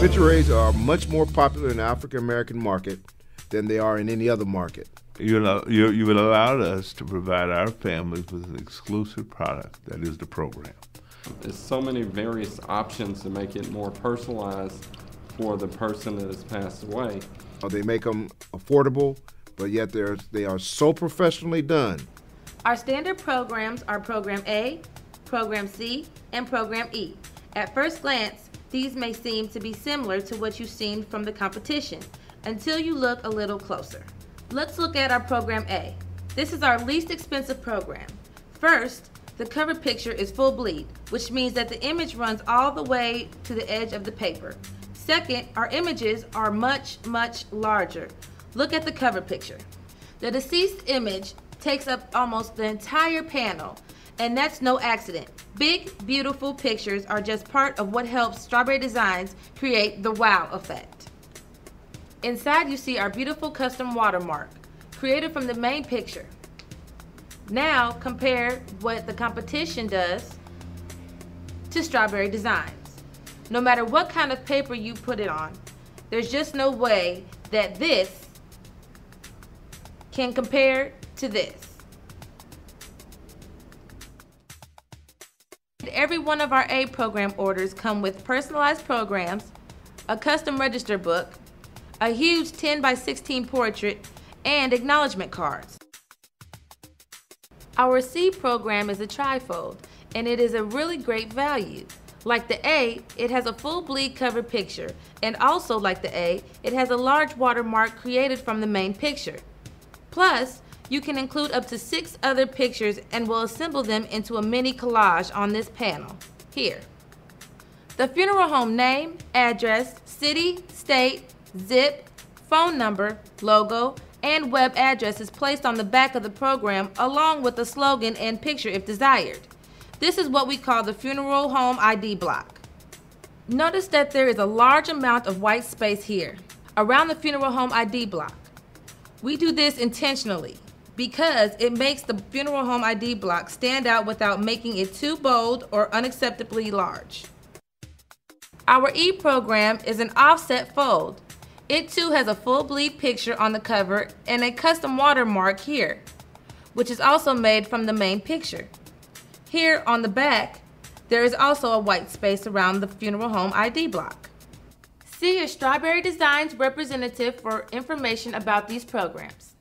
Picture rays are much more popular in the African American market than they are in any other market. You know, you, you will allowed us to provide our families with an exclusive product that is the program. There's so many various options to make it more personalized for the person that has passed away. Uh, They make them affordable, but yet they're, they are so professionally done. Our standard programs are Program A, Program C, and Program E. At first glance, these may seem to be similar to what you've seen from the competition until you look a little closer. Let's look at our Program A. This is our least expensive program. First, the cover picture is full bleed, which means that the image runs all the way to the edge of the paper. Second, our images are much, much larger. Look at the cover picture. The deceased image takes up almost the entire panel, and that's no accident. Big, beautiful pictures are just part of what helps Strawberry Designs create the wow effect. Inside, you see our beautiful custom watermark, created from the main picture. Now, compare what the competition does to Strawberry Designs. No matter what kind of paper you put it on, there's just no way that this can compare to this. Every one of our A program orders come with personalized programs, a custom register book, a huge 10 by 16 portrait, and acknowledgement cards. Our C program is a trifold, and it is a really great value. Like the A, it has a full bleed cover picture, and also like the A, it has a large watermark created from the main picture. Plus, you can include up to six other pictures and will assemble them into a mini collage on this panel, here. The funeral home name, address, city, state, zip, phone number, logo, and web address is placed on the back of the program along with the slogan and picture if desired. This is what we call the funeral home ID block. Notice that there is a large amount of white space here around the funeral home ID block. We do this intentionally because it makes the funeral home ID block stand out without making it too bold or unacceptably large. Our E program is an offset fold. It too has a full bleed picture on the cover and a custom watermark here, which is also made from the main picture. Here on the back, there is also a white space around the funeral home ID block. See your Strawberry Designs representative for information about these programs.